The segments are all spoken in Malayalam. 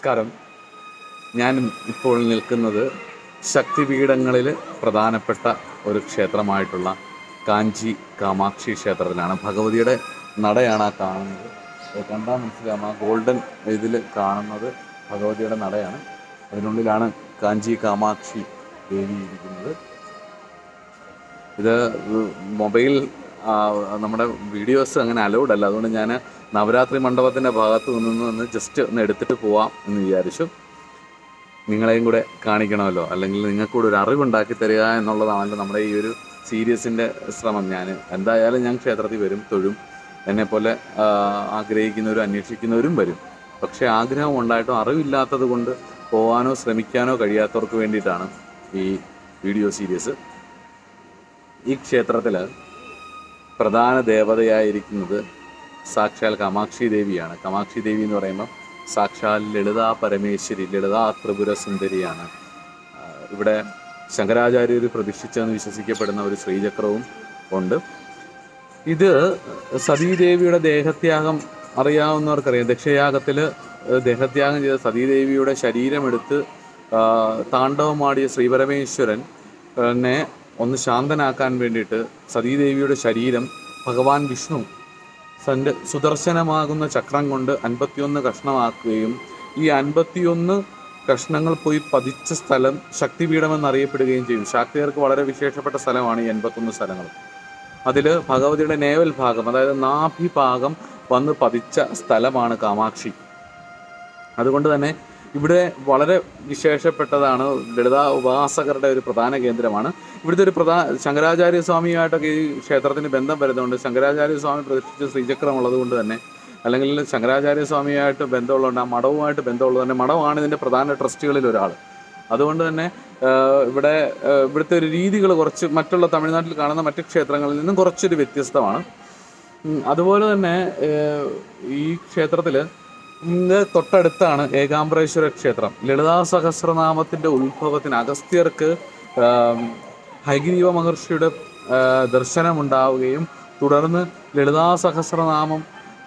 നമസ്കാരം. ഞാൻ ഇപ്പോൾ നിൽക്കുന്നത് ശക്തിപീഠങ്ങളിൽ പ്രധാനപ്പെട്ട ഒരു ക്ഷേത്രമായിട്ടുള്ള കാഞ്ചി കാമാക്ഷി ക്ഷേത്രത്തിലാണ്. ഭഗവതിയുടെ നടയാണ് ആ കാണുന്നത്. കണ്ടാൽ മനസ്സിലാവും ആ ഗോൾഡൻ ഇതിൽ കാണുന്നത് ഭഗവതിയുടെ നടയാണ്. അതിനുള്ളിലാണ് കാഞ്ചി കാമാക്ഷി ദേവി ഇരിക്കുന്നത്. ഇത് മൊബൈൽ നമ്മുടെ വീഡിയോസ് അങ്ങനെ അലൗഡ് അല്ല. അതുകൊണ്ട് ഞാൻ നവരാത്രി മണ്ഡപത്തിന്റെ ഭാഗത്ത് നിന്ന് ജസ്റ്റ് ഒന്ന് എടുത്തിട്ട് പോവാം എന്ന് വിചാരിച്ചു. നിങ്ങളെയും കൂടെ കാണിക്കണമല്ലോ. അല്ലെങ്കിൽ നിങ്ങൾക്ക് കൂടെ ഒരു അറിവുണ്ടാക്കി തരിക എന്നുള്ളതാണല്ലോ നമ്മുടെ ഈ ഒരു സീരിയസിന്റെ ശ്രമം. ഞാൻ എന്തായാലും ഞാൻ ക്ഷേത്രത്തിൽ വരും തൊഴും. എന്നെപ്പോലെ ആഗ്രഹിക്കുന്നവരും അന്വേഷിക്കുന്നവരും വരും. പക്ഷേ ആഗ്രഹം ഉണ്ടായിട്ടും അറിവില്ലാത്തത് കൊണ്ട് പോകാനോ ശ്രമിക്കാനോ കഴിയാത്തവർക്ക് വേണ്ടിയിട്ടാണ് ഈ വീഡിയോ സീരീസ്. ഈ ക്ഷേത്രത്തിൽ പ്രധാന ദേവതയായിരിക്കുന്നത് സാക്ഷാൽ കമാക്ഷി ദേവിയാണ്. കമാക്ഷി ദേവി എന്ന് പറയുമ്പോൾ സാക്ഷാൽ ലളിതാ പരമേശ്വരി ലളിതാ ത്രിപുര സുന്ദരിയാണ് ഇവിടെ ശങ്കരാചാര്യർ പ്രതിഷ്ഠിച്ചെന്ന് വിശ്വസിക്കപ്പെടുന്ന ഒരു ശ്രീചക്രവും ഉണ്ട്. ഇത് സതീദേവിയുടെ ദേഹത്യാഗം അറിയാവുന്നവർക്കറിയാം. ദക്ഷയാഗത്തിൽ ദേഹത്യാഗം ചെയ്ത സതീദേവിയുടെ ശരീരമെടുത്ത് താണ്ഡവമാടിയ ശ്രീപരമേശ്വരൻ നെ ഒന്ന് ശാന്തനാക്കാൻ വേണ്ടിയിട്ട് സതീദേവിയുടെ ശരീരം ഭഗവാൻ വിഷ്ണു തന്റെ സുദർശനമാകുന്ന ചക്രം കൊണ്ട് അൻപത്തിയൊന്ന് കഷ്ണമാക്കുകയും ഈ അൻപത്തിയൊന്ന് കഷ്ണങ്ങൾ പോയി പതിച്ച സ്ഥലം ശക്തിപീഠമെന്നറിയപ്പെടുകയും ചെയ്യും ശാക്തിയർക്ക് വളരെ വിശേഷപ്പെട്ട സ്ഥലമാണ് ഈ എൺപത്തൊന്ന് സ്ഥലങ്ങൾ. അതിൽ ഭഗവതിയുടെ നേവൽ ഭാഗം അതായത് നാഭി ഭാഗം വന്ന് പതിച്ച സ്ഥലമാണ് കാമാക്ഷി. അതുകൊണ്ട് തന്നെ ഇവിടെ വളരെ വിശേഷപ്പെട്ടതാണ് ലളിതാ ഉപാസകരുടെ ഒരു പ്രധാന കേന്ദ്രമാണ് ഇവിടുത്തെ ഒരു പ്രധാന ശങ്കരാചാര്യ സ്വാമിയുമായിട്ടൊക്കെ ഈ ക്ഷേത്രത്തിന് ബന്ധം വരുന്നതുകൊണ്ട് ശങ്കരാചാര്യ സ്വാമി പ്രതിഷ്ഠിച്ച ശ്രീചക്രം ഉള്ളത് കൊണ്ട് തന്നെ അല്ലെങ്കിൽ ശങ്കരാചാര്യ സ്വാമിയായിട്ട് ബന്ധമുള്ളതുകൊണ്ട് ആ മഠവുമായിട്ട് ബന്ധമുള്ളത് തന്നെ മഠമാണ് ഇതിന്റെ പ്രധാന ട്രസ്റ്റുകളിൽ ഒരാൾ. അതുകൊണ്ട് തന്നെ ഇവിടെ ഇവിടുത്തെ ഒരു രീതികൾ കുറച്ച് മറ്റുള്ള തമിഴ്നാട്ടിൽ കാണുന്ന മറ്റ് ക്ഷേത്രങ്ങളിൽ നിന്നും കുറച്ചൊരു വ്യത്യസ്തമാണ്. അതുപോലെ തന്നെ ഈ ക്ഷേത്രത്തിൽ തൊട്ടടുത്താണ് ഏകാംബരേശ്വര ക്ഷേത്രം. ലളിതാ സഹസ്രനാമത്തിന്റെ ഉത്ഭവത്തിന് അഗസ്ത്യർക്ക് ഹൈഗ്രീവ മഹർഷിയുടെ ദർശനം ദർശനമുണ്ടാവുകയും തുടർന്ന് ലളിതാ സഹസ്രനാമം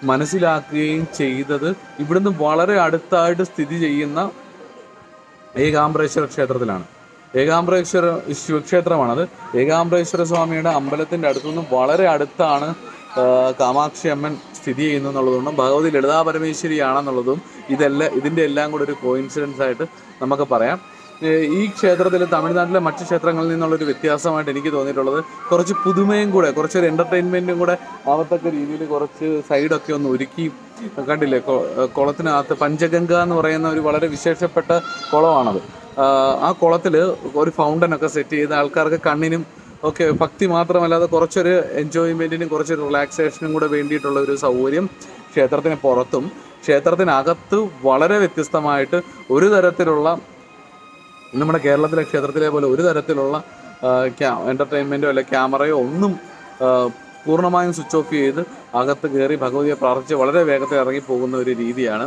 മനസ്സിലാക്കുകയും ചെയ്തത് ഇവിടുന്ന് വളരെ അടുത്തായിട്ട് സ്ഥിതി ചെയ്യുന്ന ഏകാംബരേശ്വര ക്ഷേത്രത്തിലാണ്. ഏകാംബരേശ്വര ശിവക്ഷേത്രമാണത്. ഏകാംബരേശ്വര സ്വാമിയുടെ അമ്പലത്തിന്റെ അടുത്തുനിന്ന് വളരെ അടുത്താണ് കാമാക്ഷി അമ്മൻ സ്ഥിതി ചെയ്യുന്നു എന്നുള്ളതുകൊണ്ടും ഭഗവതി ലളിതാ പരമേശ്വരിയാണെന്നുള്ളതും ഇതെല്ലാം ഇതിന്റെ എല്ലാം കൂടെ ഒരു കോയിൻസിഡൻസ് ആയിട്ട് നമുക്ക് പറയാം. ഈ ക്ഷേത്രത്തിൽ തമിഴ്നാട്ടിലെ മറ്റ് ക്ഷേത്രങ്ങളിൽ നിന്നുള്ളൊരു വ്യത്യാസമായിട്ട് എനിക്ക് തോന്നിയിട്ടുള്ളത് കുറച്ച് പുതുമയും കൂടെ കുറച്ചൊരു എന്റർടൈൻമെന്റും കൂടെ ആവത്തക്ക രീതിയിൽ കുറച്ച് സൈഡൊക്കെ ഒന്ന് ഒരുക്കി കണ്ടില്ലേ? കുളത്തിനകത്ത് പഞ്ചഗംഗ എന്ന് പറയുന്ന ഒരു വളരെ വിശേഷപ്പെട്ട കുളമാണത്. ആ കുളത്തിൽ ഒരു ഫൗണ്ടനൊക്കെ സെറ്റ് ചെയ്ത് ആൾക്കാർക്ക് കണ്ണിനും ഓക്കെ ഭക്തി മാത്രമല്ലാതെ കുറച്ചൊരു എൻജോയ്മെന്റിനും കുറച്ചൊരു റിലാക്സേഷനും കൂടെ വേണ്ടിയിട്ടുള്ള ഒരു സൗകര്യം ക്ഷേത്രത്തിന് പുറത്തും. ക്ഷേത്രത്തിനകത്ത് വളരെ വ്യത്യസ്തമായിട്ട് ഒരു തരത്തിലുള്ള നമ്മുടെ കേരളത്തിലെ ക്ഷേത്രത്തിലെ പോലെ ഒരു തരത്തിലുള്ള എന്റർടൈൻമെന്റോ അല്ലെ ക്യാമറയോ ഒന്നും പൂർണമായും സ്വിച്ച് ഓഫ് ചെയ്ത് അകത്ത് കയറി ഭഗവതിയെ പ്രാർത്ഥിച്ച് വളരെ വേഗത്തിൽ ഇറങ്ങിപ്പോകുന്ന ഒരു രീതിയാണ്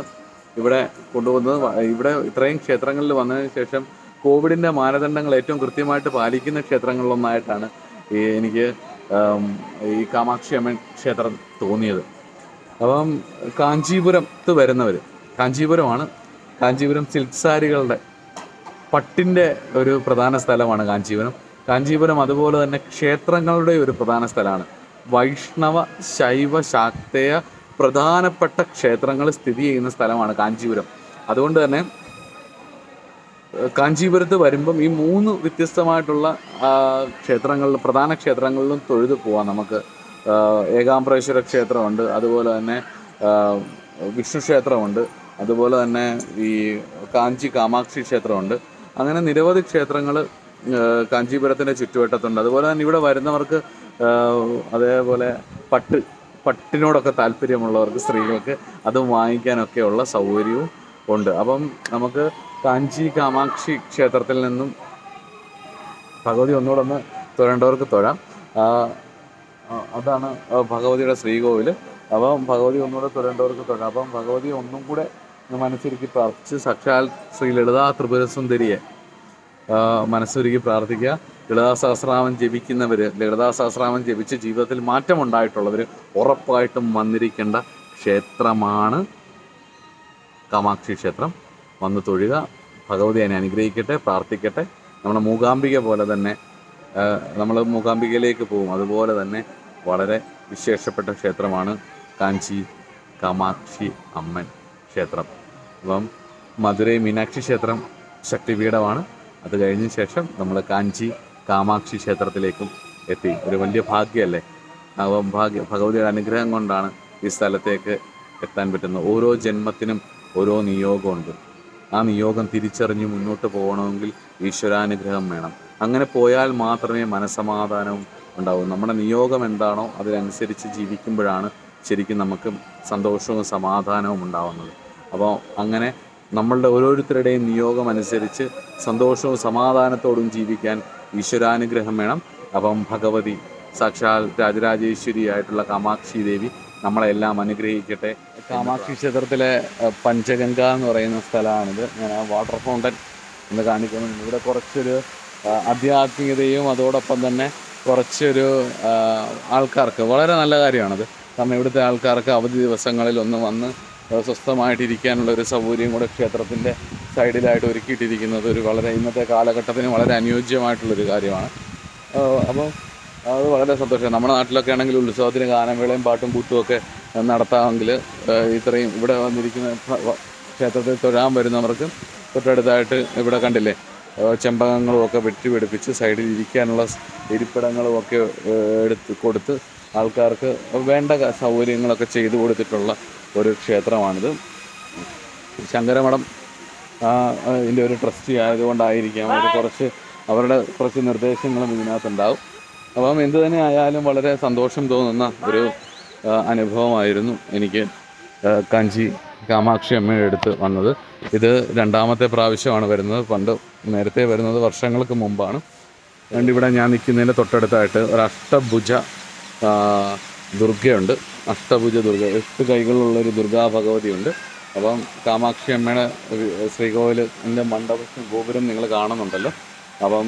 ഇവിടെ കൊണ്ടുവന്നത്. ഇവിടെ ഇത്രയും ക്ഷേത്രങ്ങളിൽ വന്നതിന് ശേഷം കോവിഡിന്റെ മാനദണ്ഡങ്ങൾ ഏറ്റവും കൃത്യമായിട്ട് പാലിക്കുന്ന ക്ഷേത്രങ്ങളിലൊന്നായിട്ടാണ് എനിക്ക് ഈ കാമാക്ഷി അമ്മൻ ക്ഷേത്രം തോന്നിയത്. അപ്പം കാഞ്ചീപുരത്ത് വരുന്നവർ കാഞ്ചീപുരമാണ് കാഞ്ചീപുരം സിൽക്ക് സാരികളുടെ പട്ടിന്റെ ഒരു പ്രധാന സ്ഥലമാണ് കാഞ്ചീപുരം. കാഞ്ചീപുരം അതുപോലെ തന്നെ ക്ഷേത്രങ്ങളുടെ ഒരു പ്രധാന സ്ഥലമാണ്. വൈഷ്ണവ ശൈവ ശാക്തേയ പ്രധാനപ്പെട്ട ക്ഷേത്രങ്ങൾ സ്ഥിതി ചെയ്യുന്ന സ്ഥലമാണ് കാഞ്ചീപുരം. അതുകൊണ്ട് തന്നെ കാഞ്ചീപുരത്ത് വരുമ്പം ഈ മൂന്ന് വ്യത്യസ്തമായിട്ടുള്ള ക്ഷേത്രങ്ങളിൽ പ്രധാന ക്ഷേത്രങ്ങളിലും തൊഴുത് പോവാം നമുക്ക്. ഏകാംബരേശ്വര ക്ഷേത്രമുണ്ട് അതുപോലെ തന്നെ വിഷ്ണു ക്ഷേത്രമുണ്ട് അതുപോലെ തന്നെ ഈ കാഞ്ചി കാമാക്ഷി ക്ഷേത്രമുണ്ട്. അങ്ങനെ നിരവധി ക്ഷേത്രങ്ങൾ കാഞ്ചീപുരത്തിന്റെ ചുറ്റുവട്ടത്തുണ്ട്. അതുപോലെ തന്നെ ഇവിടെ വരുന്നവർക്ക് അതേപോലെ പട്ട് പട്ടിനോടൊക്കെ താല്പര്യമുള്ളവർക്ക് സ്ത്രീകൾക്ക് അത് വാങ്ങിക്കാനൊക്കെയുള്ള സൗകര്യവും ഉണ്ട്. അപ്പം നമുക്ക് കാഞ്ചി കാമാക്ഷി ക്ഷേത്രത്തിൽ നിന്നും ഭഗവതി ഒന്നുകൂടെ ഒന്ന് തൊഴേണ്ടവർക്ക് തൊഴാം. അതാണ് ഭഗവതിയുടെ ശ്രീകോവിൽ അപ്പം ഭഗവതി ഒന്നുകൂടെ തൊഴേണ്ടവർക്ക് തൊഴാം. അപ്പം ഭഗവതി ഒന്നും കൂടെ മനസ്സിരുക്കി പ്രാർത്ഥിച്ച് സാക്ഷാൽ ശ്രീ ലളിതാ ത്രിപുര സുന്ദരിയെ മനസ്സൊരുക്കി പ്രാർത്ഥിക്കുക. ലളിതാ സഹസ്രാമൻ ജപിക്കുന്നവർ ലളിതാ സഹസ്രാമൻ ജപിച്ച് ജീവിതത്തിൽ മാറ്റമുണ്ടായിട്ടുള്ളവർ ഉറപ്പായിട്ടും വന്നിരിക്കേണ്ട ക്ഷേത്രമാണ് കാമാക്ഷി ക്ഷേത്രം. വന്ന് തൊഴുക ഭഗവതി അതിനെ അനുഗ്രഹിക്കട്ടെ പ്രാർത്ഥിക്കട്ടെ. നമ്മുടെ മൂകാംബിക പോലെ തന്നെ നമ്മൾ മൂകാംബികയിലേക്ക് പോകും. അതുപോലെ തന്നെ വളരെ വിശേഷപ്പെട്ട ക്ഷേത്രമാണ് കാഞ്ചി കാമാക്ഷി അമ്മൻ. ക്ഷേത്രം. അപ്പം മധുരൈ മീനാക്ഷി ക്ഷേത്രം ശക്തിപീഠമാണ്. അത് കഴിഞ്ഞ ശേഷം നമ്മൾ കാഞ്ചി കാമാക്ഷി ക്ഷേത്രത്തിലേക്കും എത്തി. ഒരു വലിയ ഭാഗ്യമല്ലേ അപ്പം ഭാഗ്യ ഭഗവതിയുടെ അനുഗ്രഹം കൊണ്ടാണ് ഈ സ്ഥലത്തേക്ക് എത്താൻ പറ്റുന്നത്. ഓരോ ജന്മത്തിനും ഓരോ നിയോഗമുണ്ട്. ആ നിയോഗം തിരിച്ചറിഞ്ഞ് മുന്നോട്ട് പോകണമെങ്കിൽ ഈശ്വരാനുഗ്രഹം വേണം. അങ്ങനെ പോയാൽ മാത്രമേ മനസമാധാനവും ഉണ്ടാവും നമ്മുടെ നിയോഗം എന്താണോ അതിനനുസരിച്ച് ജീവിക്കുമ്പോഴാണ് ശരിക്കും നമുക്ക് സന്തോഷവും സമാധാനവും ഉണ്ടാവുന്നത്. അപ്പോൾ അങ്ങനെ നമ്മളുടെ ഓരോരുത്തരുടെയും നിയോഗം അനുസരിച്ച് സന്തോഷവും സമാധാനത്തോടും ജീവിക്കാൻ ഈശ്വരാനുഗ്രഹം വേണം. അപ്പം ഭഗവതി സാക്ഷാൽ രാജരാജേശ്വരിയായിട്ടുള്ള കാമാക്ഷി ദേവി നമ്മളെല്ലാം അനുഗ്രഹിക്കട്ടെ. കാമാക്ഷി ക്ഷേത്രത്തിലെ പഞ്ചഗംഗ എന്ന് പറയുന്ന സ്ഥലമാണിത്. ഞാൻ ആ വാട്ടർ ഫൗണ്ടൻ എന്ന് കാണിക്കുന്നു ഇവിടെ കുറച്ചൊരു ആധ്യാത്മികതയും അതോടൊപ്പം തന്നെ കുറച്ചൊരു ആൾക്കാർക്ക് വളരെ നല്ല കാര്യമാണത്. കാരണം ഇവിടുത്തെ ആൾക്കാർക്ക് അവധി ദിവസങ്ങളിൽ ഒന്ന് വന്ന് സ്വസ്ഥമായിട്ടിരിക്കാനുള്ള ഒരു സൗകര്യം കൂടെ ക്ഷേത്രത്തിന്റെ സൈഡിലായിട്ട് ഒരുക്കിയിട്ടിരിക്കുന്നത് ഒരു വളരെ ഇന്നത്തെ കാലഘട്ടത്തിന് വളരെ അനുയോജ്യമായിട്ടുള്ളൊരു കാര്യമാണ്. അപ്പോൾ അത് വളരെ സന്തോഷം. നമ്മുടെ നാട്ടിലൊക്കെ ആണെങ്കിൽ ഉത്സവത്തിന് ഗാനമേളയും പാട്ടും കൂത്തും ഒക്കെ നടത്താമെങ്കിൽ ഇത്രയും ഇവിടെ വന്നിരിക്കുന്ന ക്ഷേത്രത്തിൽ തൊഴാൻ വരുന്നവർക്ക് തൊട്ടടുത്തായിട്ട് ഇവിടെ കണ്ടില്ലേ ചെമ്പകങ്ങളും ഒക്കെ വെട്ടി പിടിപ്പിച്ച് സൈഡിൽ ഇരിക്കാനുള്ള ഇരിപ്പിടങ്ങളും ഒക്കെ എടുത്ത് കൊടുത്ത് ആൾക്കാർക്ക് വേണ്ട സൗകര്യങ്ങളൊക്കെ ചെയ്തു കൊടുത്തിട്ടുള്ള ഒരു ക്ഷേത്രമാണിത്. ശങ്കരമഠം ഇതിന്റെ ഒരു ട്രസ്റ്റി ആയതുകൊണ്ടായിരിക്കാം. അവർ കുറച്ച് അവരുടെ കുറച്ച് നിർദ്ദേശങ്ങളും ഇതിനകത്തുണ്ടാവും. അപ്പം എന്തു തന്നെ ആയാലും വളരെ സന്തോഷം തോന്നുന്ന ഒരു അനുഭവമായിരുന്നു എനിക്ക് കാഞ്ചി കാമാക്ഷി അമ്മയുടെ അടുത്ത് വന്നത്. ഇത് രണ്ടാമത്തെ പ്രാവശ്യമാണ് വരുന്നത്. പണ്ട് നേരത്തെ വരുന്നത് വർഷങ്ങൾക്ക് മുമ്പാണ്. അതുകൊണ്ട് ഇവിടെ ഞാൻ നിൽക്കുന്നതിന്റെ തൊട്ടടുത്തായിട്ട് ഒരു അഷ്ടഭുജ ദുർഗയുണ്ട്. അഷ്ടഭുജ ദുർഗ. എട്ട് കൈകളുള്ള ഒരു ദുർഗാ ഭഗവതിയുണ്ട്. അപ്പം കാമാക്ഷി അമ്മയുടെ ശ്രീകോവിലിന്റെ മണ്ഡപത്തിൽ ഗോപുരം നിങ്ങൾ കാണുന്നുണ്ടല്ലോ. അപ്പം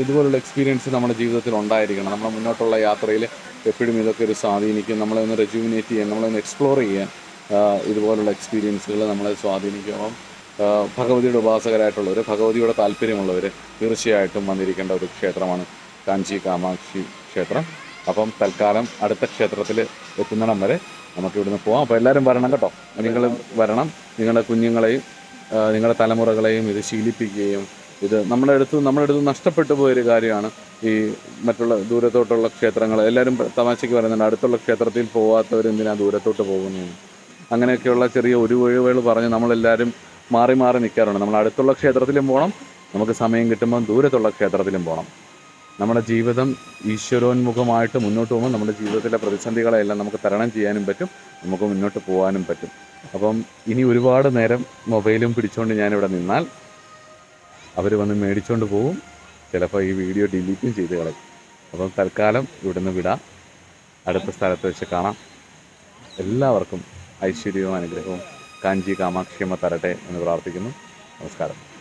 ഇതുപോലുള്ള എക്സ്പീരിയൻസ് നമ്മുടെ ജീവിതത്തിൽ ഉണ്ടായിരിക്കണം. നമ്മുടെ മുന്നോട്ടുള്ള യാത്രയിൽ എപ്പോഴും ഇതൊക്കെ ഒരു സ്വാധീനിക്കും. നമ്മളെ ഒന്ന് റെജ്യൂമിനേറ്റ് ചെയ്യാൻ നമ്മളെ ഒന്ന് എക്സ്പ്ലോർ ചെയ്യാൻ ഇതുപോലുള്ള എക്സ്പീരിയൻസുകൾ നമ്മളെ സ്വാധീനിക്കും. അപ്പം ഭഗവതിയുടെ ഉപാസകരായിട്ടുള്ളവർ ഭഗവതിയുടെ താല്പര്യമുള്ളവർ തീർച്ചയായിട്ടും വന്നിരിക്കേണ്ട ഒരു ക്ഷേത്രമാണ് കാഞ്ചി കാമാക്ഷി ക്ഷേത്രം. അപ്പം തൽക്കാലം അടുത്ത ക്ഷേത്രത്തിൽ എത്തുന്നിടം വരെ നമുക്ക് ഇവിടുന്ന് പോകാം അപ്പോൾ എല്ലാവരും വരണം കേട്ടോ. നിങ്ങൾ വരണം. നിങ്ങളുടെ കുഞ്ഞുങ്ങളെയും നിങ്ങളുടെ തലമുറകളെയും ഇത് ശീലിപ്പിക്കുകയും ഇത് നമ്മുടെ അടുത്ത് നമ്മുടെ അടുത്ത് നഷ്ടപ്പെട്ടു പോയൊരു കാര്യമാണ് ഈ മറ്റുള്ള ദൂരത്തോട്ടുള്ള ക്ഷേത്രങ്ങൾ. എല്ലാവരും തമാശയ്ക്ക് പറയുന്നുണ്ട് അടുത്തുള്ള ക്ഷേത്രത്തിൽ പോവാത്തവർ എന്തിനാ ദൂരത്തോട്ട് പോകുന്നതെന്ന് അങ്ങനെയൊക്കെയുള്ള ചെറിയ ഒരു ഒഴിവുകൾ പറഞ്ഞ് നമ്മളെല്ലാവരും മാറി മാറി നിൽക്കാറുണ്ട്. നമ്മൾ അടുത്തുള്ള ക്ഷേത്രത്തിലും പോകണം. നമുക്ക് സമയം കിട്ടുമ്പോൾ ദൂരത്തുള്ള ക്ഷേത്രത്തിലും പോകണം. നമ്മുടെ ജീവിതം ഈശ്വരോന്മുഖമായിട്ട് മുന്നോട്ട് പോകുമ്പോൾ നമ്മുടെ ജീവിതത്തിലെ പ്രതിസന്ധികളെല്ലാം നമുക്ക് തരണം ചെയ്യാനും പറ്റും നമുക്ക് മുന്നോട്ട് പോകാനും പറ്റും. അപ്പം ഇനി ഒരുപാട് നേരം മൊബൈലും പിടിച്ചുകൊണ്ട് ഞാനിവിടെ നിന്നാൽ അവർ വന്ന് മേടിച്ചുകൊണ്ട് പോകും ചിലപ്പോൾ ഈ വീഡിയോ ഡിലീറ്റും ചെയ്ത് കളയും. അപ്പം തൽക്കാലം ഇവിടുന്ന് വിടാം. അടുത്ത സ്ഥലത്ത് വെച്ച് കാണാം. എല്ലാവർക്കും ഐശ്വര്യവും അനുഗ്രഹവും. കാഞ്ചി കാമാക്ഷിയമ്മ തരട്ടെ എന്ന് പ്രാർത്ഥിക്കുന്നു. നമസ്കാരം.